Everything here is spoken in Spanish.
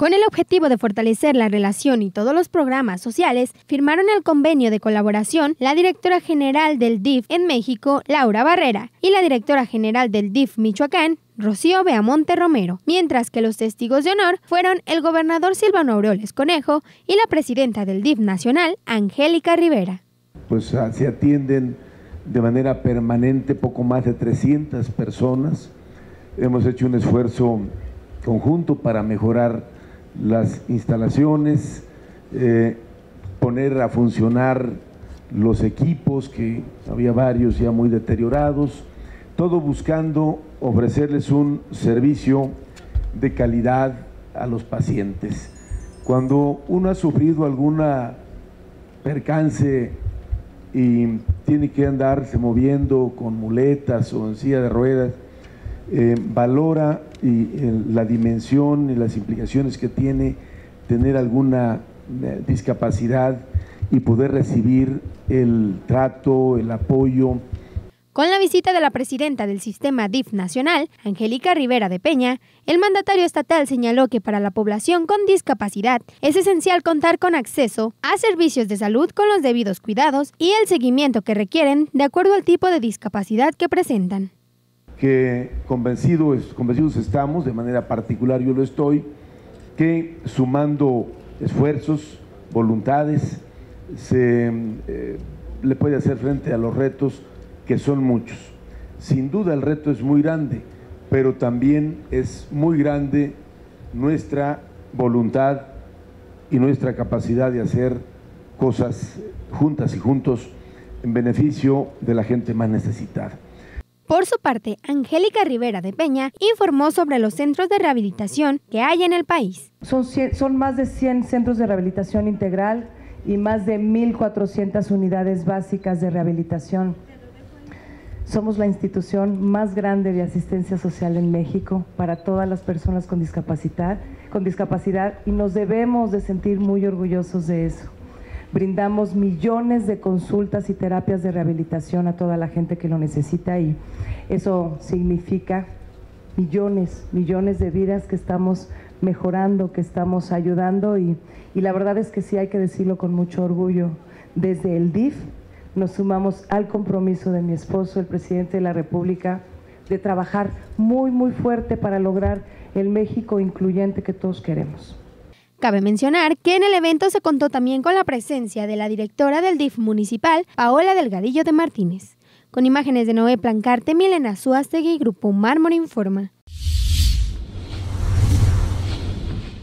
Con el objetivo de fortalecer la relación y todos los programas sociales, firmaron el convenio de colaboración la directora general del DIF en México, Laura Barrera, y la directora general del DIF Michoacán, Rocío Beamonte Romero, mientras que los testigos de honor fueron el gobernador Silvano Aureoles Conejo y la presidenta del DIF nacional, Angélica Rivera. Pues ah, se atienden de manera permanente poco más de 300 personas. Hemos hecho un esfuerzo conjunto para mejorar las instalaciones, eh, poner a funcionar los equipos, que había varios ya muy deteriorados, todo buscando ofrecerles un servicio de calidad a los pacientes. Cuando uno ha sufrido alguna percance y tiene que andarse moviendo con muletas o en silla de ruedas, eh, valora y, la dimensión y las implicaciones que tiene tener alguna eh, discapacidad y poder recibir el trato, el apoyo. Con la visita de la presidenta del sistema DIF nacional, Angélica Rivera de Peña, el mandatario estatal señaló que para la población con discapacidad es esencial contar con acceso a servicios de salud con los debidos cuidados y el seguimiento que requieren de acuerdo al tipo de discapacidad que presentan que convencidos, estamos, de manera particular yo lo estoy, que sumando esfuerzos, voluntades, se eh, le puede hacer frente a los retos que son muchos. Sin duda el reto es muy grande, pero también es muy grande nuestra voluntad y nuestra capacidad de hacer cosas juntas y juntos en beneficio de la gente más necesitada. Por su parte, Angélica Rivera de Peña informó sobre los centros de rehabilitación que hay en el país. Son, son más de 100 centros de rehabilitación integral y más de 1.400 unidades básicas de rehabilitación. Somos la institución más grande de asistencia social en México para todas las personas con discapacidad, con discapacidad y nos debemos de sentir muy orgullosos de eso. Brindamos millones de consultas y terapias de rehabilitación a toda la gente que lo necesita y eso significa millones, millones de vidas que estamos mejorando, que estamos ayudando y, y la verdad es que sí hay que decirlo con mucho orgullo. Desde el DIF nos sumamos al compromiso de mi esposo, el presidente de la República, de trabajar muy, muy fuerte para lograr el México incluyente que todos queremos. Cabe mencionar que en el evento se contó también con la presencia de la directora del DIF municipal, Paola Delgadillo de Martínez. Con imágenes de Noé Plancarte, Milena Suástegui y Grupo Mármol Informa.